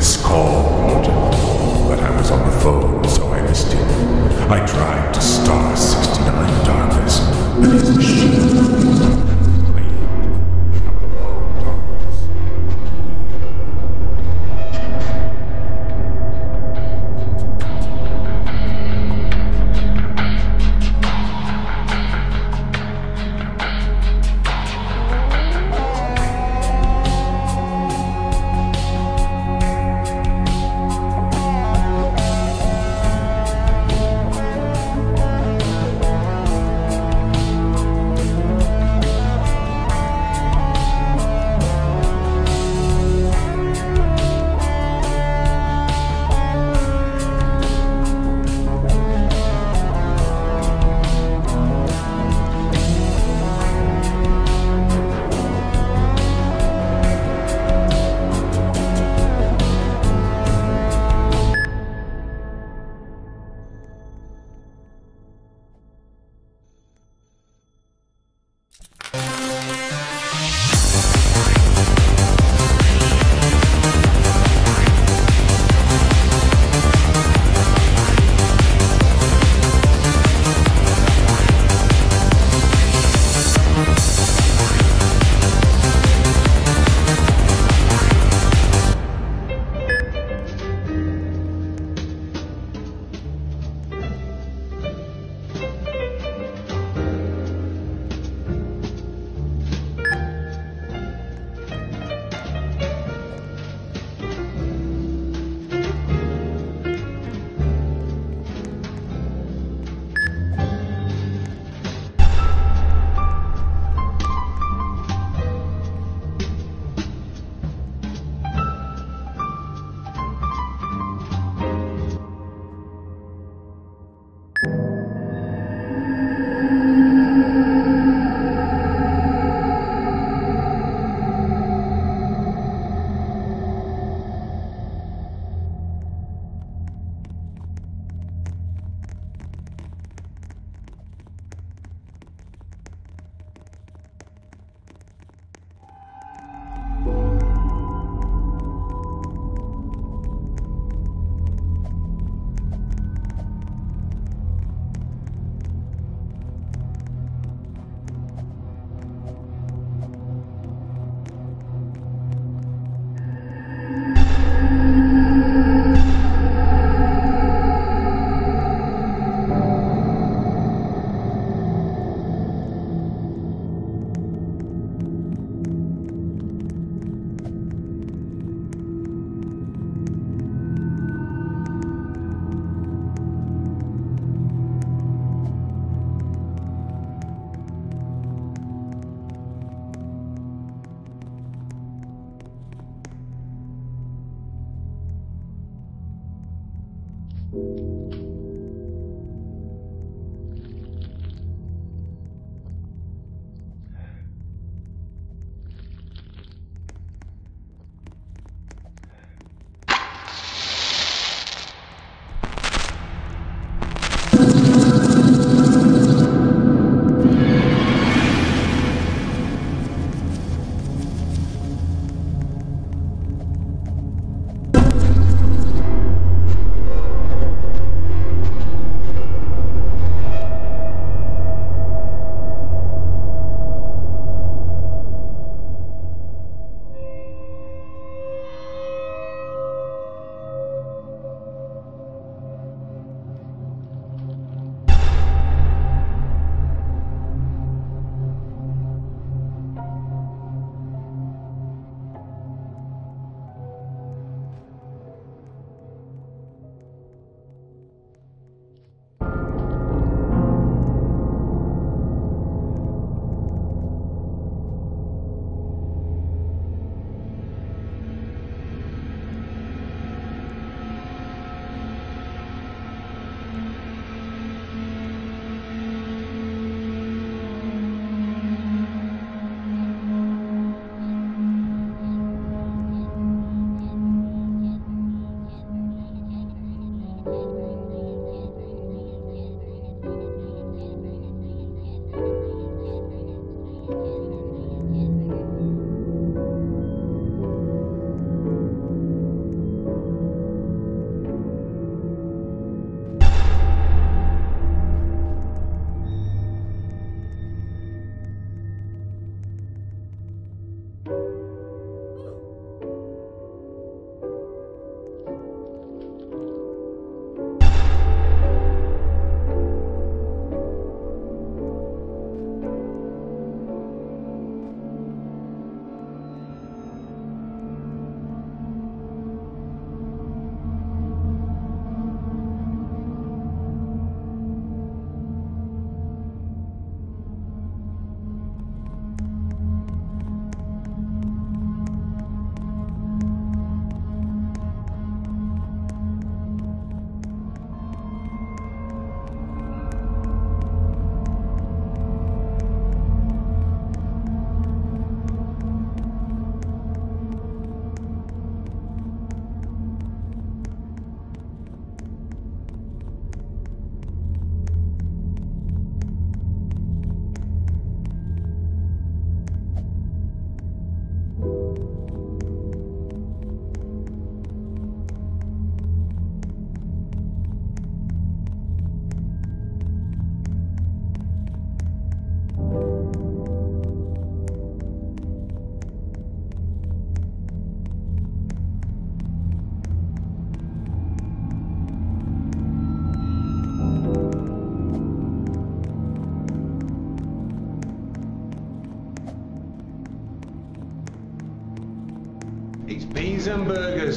voice called, but I was on the phone, so I missed it. I tried to star 69 darkness, but it's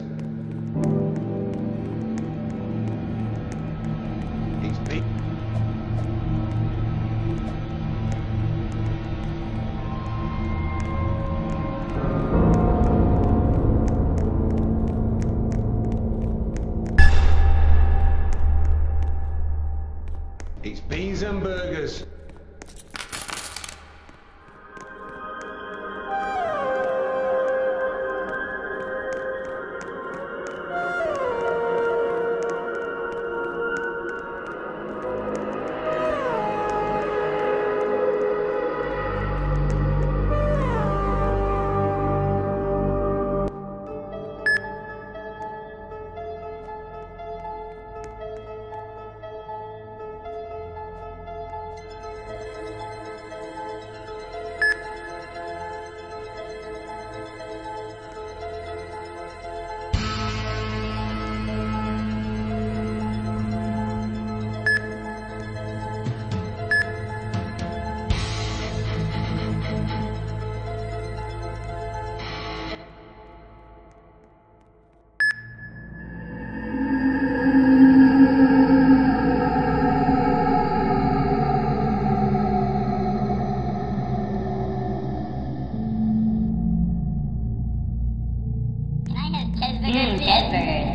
burgers. Can